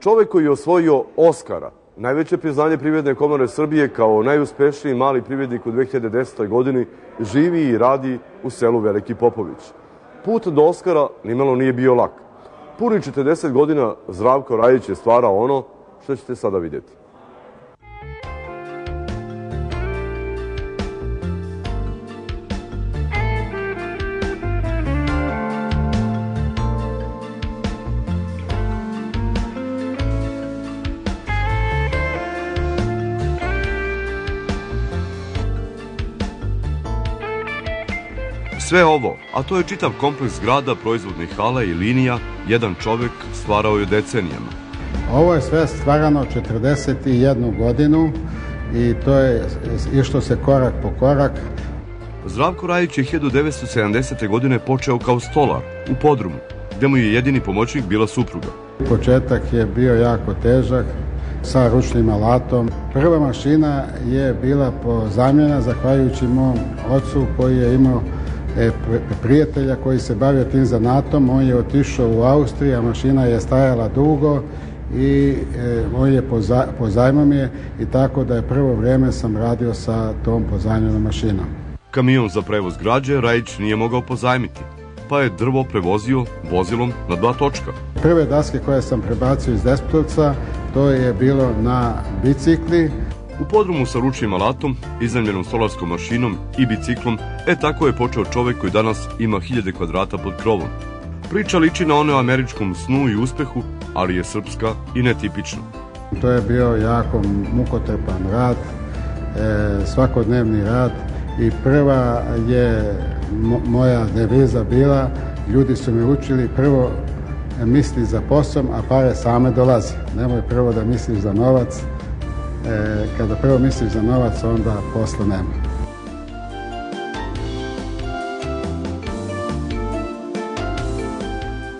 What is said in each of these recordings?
Čovek koji je osvojio Oscara, najveće priznanje Privredne komore Srbije kao najuspešniji mali privrednik u 2010. godini, živi i radi u selu Veliki Popović. Put do Oscara nimalo nije bio lak. Puni 40 godina Zdravko Rajić je stvarao ono što ćete sada vidjeti. Sve ovo, a to je čitav kompleks zgrada, proizvodnih hala i linija, jedan čovek stvarao je decenijama. Ovo je sve stvarano 41 godinu i to je išlo se korak po korak. Zdravko Rajić je 1970. godine počeo kao stolar u podrumu, gde mu je jedini pomoćnik bila supruga. Početak je bio jako težak, sa ručnim alatom. Prva mašina je bila pozamljena zahvaljujući mom ocu koji je imao prijatelja koji se bavio tim zanatom. On je otišao u Austriju, a mašina je stajala dugo i e, on je poza, pozajmom je i tako da je prvo vreme sam radio sa tom pozajmljenom mašinom. Kamion za prevoz građe Rajić nije mogao pozajmiti, pa je drvo prevozio vozilom na dva točka. Prve daske koje sam prebacio iz Despotovca, to je bilo na bicikli, U podrumu sa ručnim alatom, iznajmljenom stolarskom mašinom i biciklom, e tako je počeo čovek koji danas ima hiljade kvadrata pod krovom. Priča liči na one o američkom snu i uspehu, ali je srpska i netipična. To je bio jako mukotrpan rad, e, svakodnevni rad i prva je moja deviza bila, ljudi su mi učili prvo misli za posao, a pare same dolazi. Nemoj prvo da misliš za novac, kada prvo misliš za novac, onda posla nema.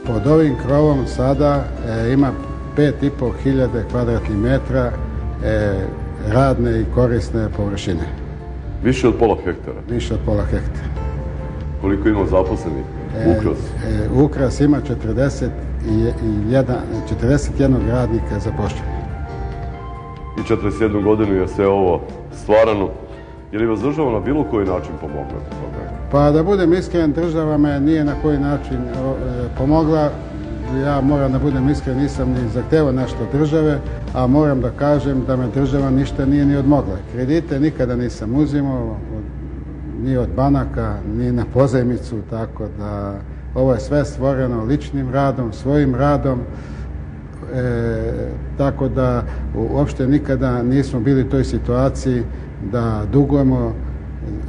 Pod ovim krovom sada e, ima 5,5 hiljade kvadratnih metra e, radne i korisne površine. Više od pola hektara? Više od pola hektara. Koliko ima zaposlenih? Ukras? E, e, Ukras ima 41, 41 radnika zapošljenih i 41 godinu je sve ovo stvarano. Je li vas država na bilo koji način pomogla? Pa da budem iskren, država me nije na koji način e, pomogla. Ja moram da budem iskren, nisam ni zahtevao nešto od države, a moram da kažem da me država ništa nije ni odmogla. Kredite nikada nisam uzimao, ni od banaka, ni na pozajmicu, tako da ovo je sve stvoreno ličnim radom, svojim radom tako da uopšte nikada nismo bili u toj situaciji da dugujemo,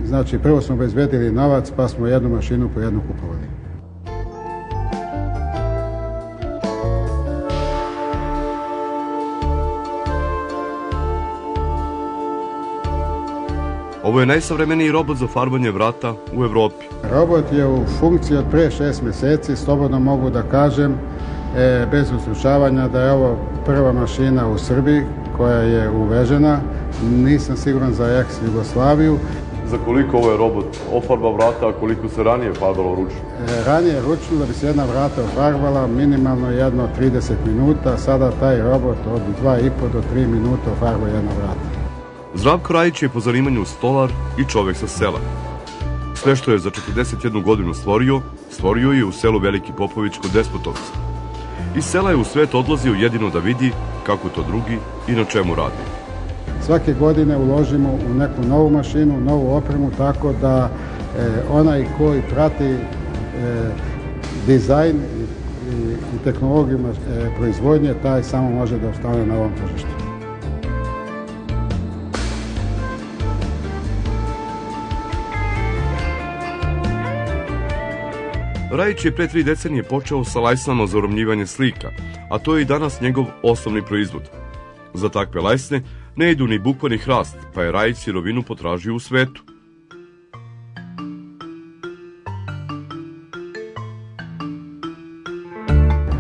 znači prvo smo obezbedili novac pa smo jednu mašinu po jednu kupovali. Ovo je najsavremeniji robot za farbanje vrata u Evropi. Robot je u funkciji od pre šest meseci, slobodno mogu da kažem, e, bez uslušavanja da je ovo prva mašina u Srbiji koja je uvežena. Nisam siguran za ex Jugoslaviju. Za koliko ovo je robot ofarba vrata, a koliko se ranije farbalo ručno? E, ranije ručno da bi se jedna vrata ofarbala minimalno jedno 30 minuta, sada taj robot od 2,5 do 3 minuta ofarba jedna vrata. Zdravko Rajić je po zanimanju stolar i čovek sa sela. Sve što je za 41 godinu stvorio, stvorio je u selu Veliki Popović kod Despotovca. Iz sela je u svet odlazio jedino da vidi kako to drugi i na čemu radi. Svake godine uložimo u neku novu mašinu, novu opremu, tako da e, onaj koji prati e, dizajn i, i, i tehnologiju e, proizvodnje, taj samo može da ostane na ovom tržištu. Rajić je pre tri decenije počeo sa lajsnama za uromljivanje slika, a to je i danas njegov osnovni proizvod. Za takve lajsne ne idu ni bukva ni hrast, pa je Rajić sirovinu potražio u svetu.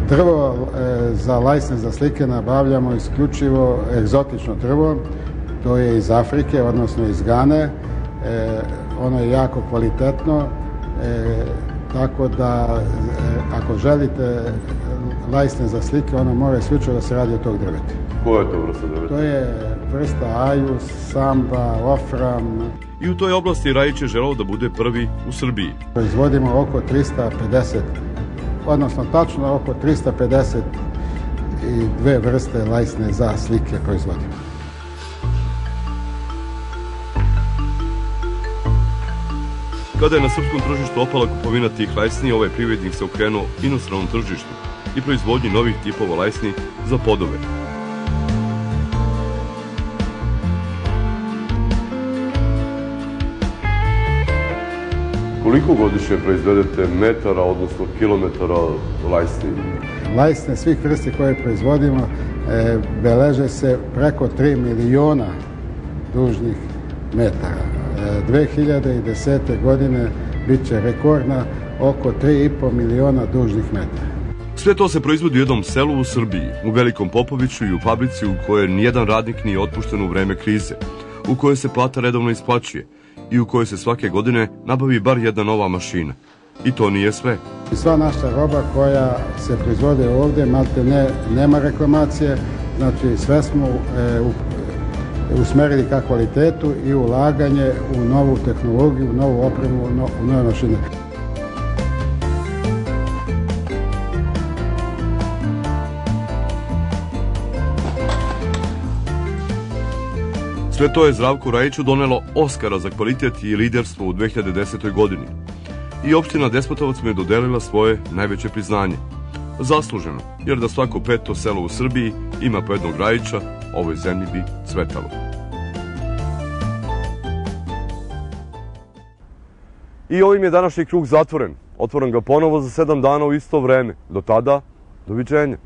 Drvo e, za lajsne za slike nabavljamo isključivo egzotično drvo, to je iz Afrike, odnosno iz Gane. E, ono je jako kvalitetno, e, Tako da, e, ako želite lajsne za slike, ono mora isključivo da se radi od tog drveta. Koja je to vrsta drveta? To je vrsta ajus, samba, ofram. I u toj oblasti Rajić je želao da bude prvi u Srbiji. Proizvodimo oko 350, odnosno tačno oko 350 i dve vrste lajsne za slike proizvodimo. Kada je na srpskom tržištu opala kupovina tih lajsni, ovaj privrednik se okrenuo inostranom tržištu i proizvodnji novih tipova lajsni za podove. Koliko godišnje proizvedete metara, odnosno kilometara lajsni? Lajsne svih vrsti koje proizvodimo e, beleže se preko 3 miliona dužnih metara. E, 2010. godine bit će rekordna oko 3,5 miliona dužnih metara. Sve to se proizvodi u jednom selu u Srbiji, u Velikom Popoviću i u fabrici u kojoj nijedan radnik nije otpušten u vreme krize, u kojoj se plata redovno isplaćuje i u kojoj se svake godine nabavi bar jedna nova mašina. I to nije sve. Sva naša roba koja se proizvode ovde, malte ne, nema reklamacije, znači sve smo e, u, usmerili ka kvalitetu i ulaganje u novu tehnologiju, u novu opremu, u, no, u nove mašine. Sve to je Zdravku Rajiću donelo Oskara za kvalitet i liderstvo u 2010. godini. I opština Despotovac mu je dodelila svoje najveće priznanje. Zasluženo, jer da svako peto selo u Srbiji ima po jednog Rajića, ovoj zemlji bi cvetalo. I ovim je današnji krug zatvoren. Otvoren ga ponovo za sedam dana u isto vreme. Do tada, doviđenja.